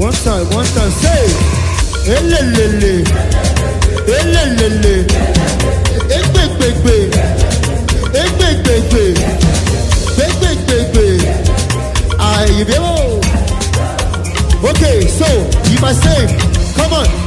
One time, one time, say. Elelele. Elelele. Egbègbègbè. Egbègbègbè. Gbègbègbègbè. Àyèbéwò. Okay, so you must say, come on.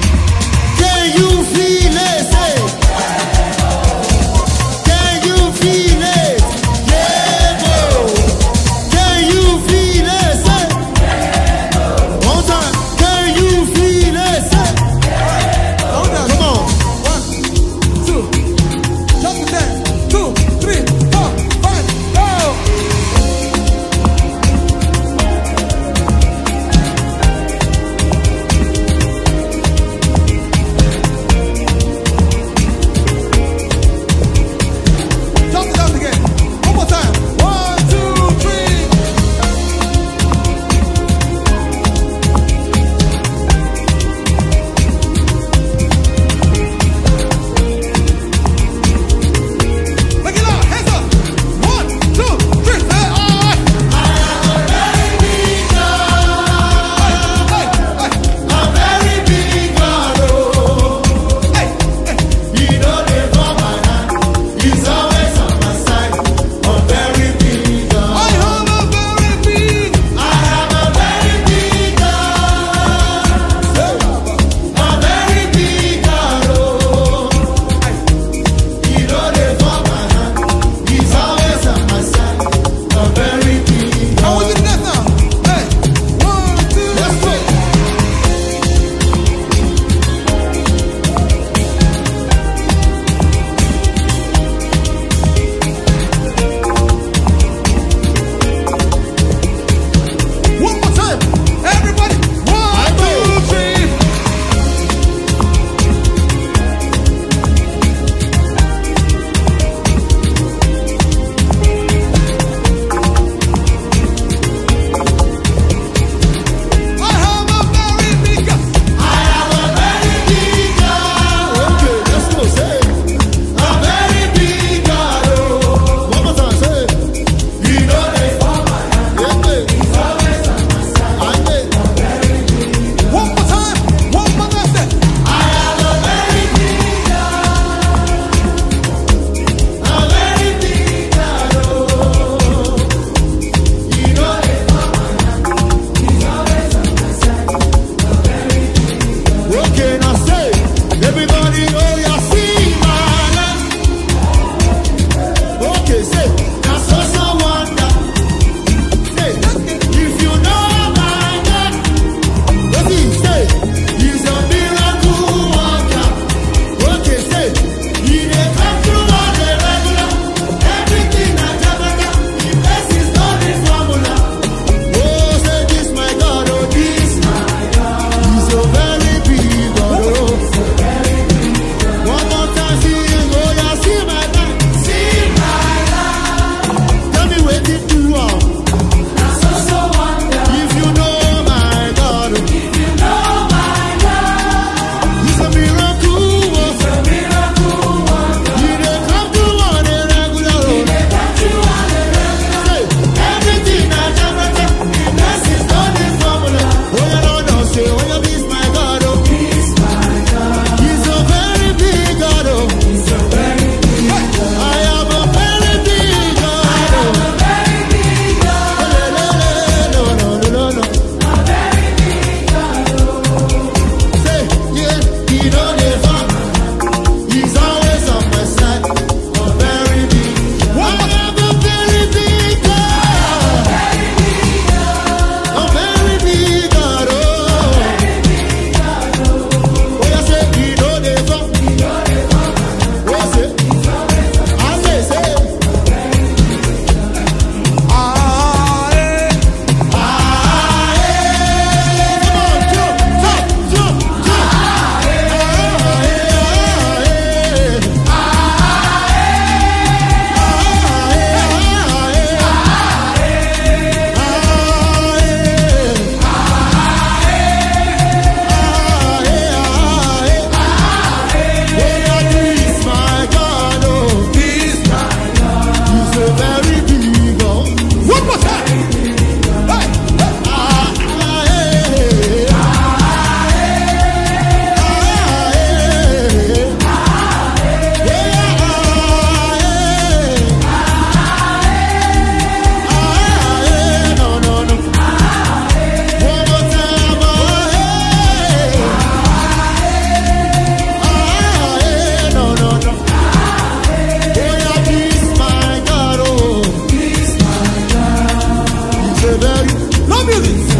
Não me music.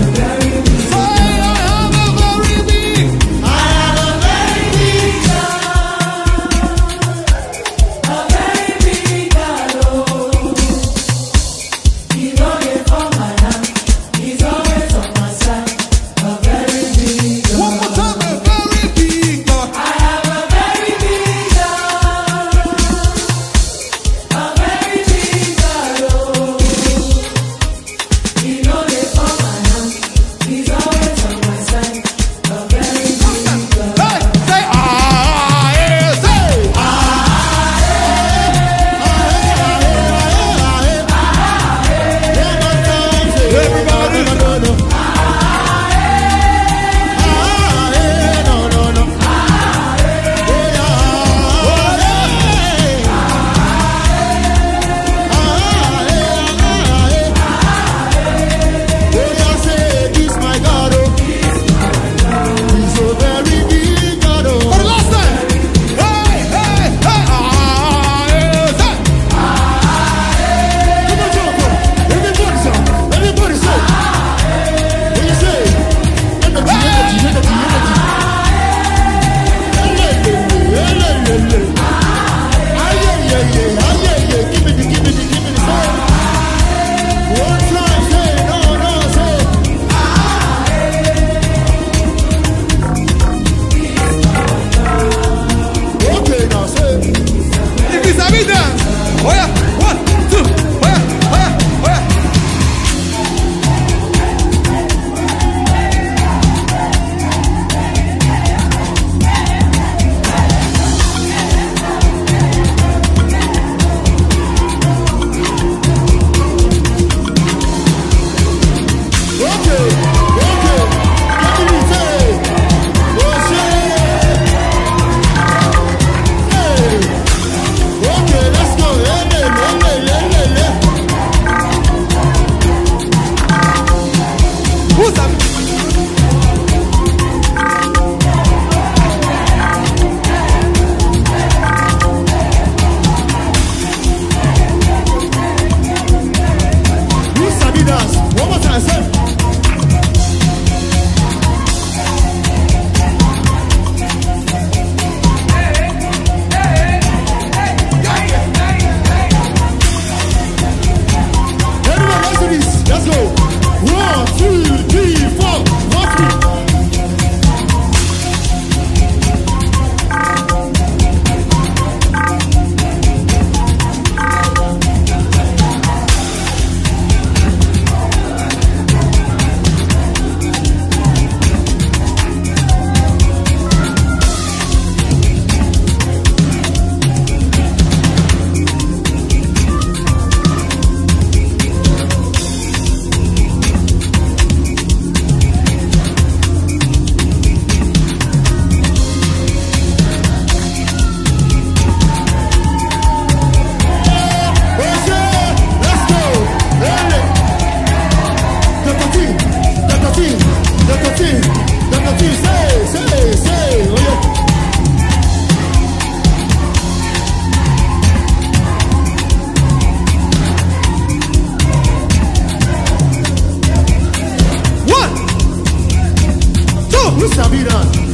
One,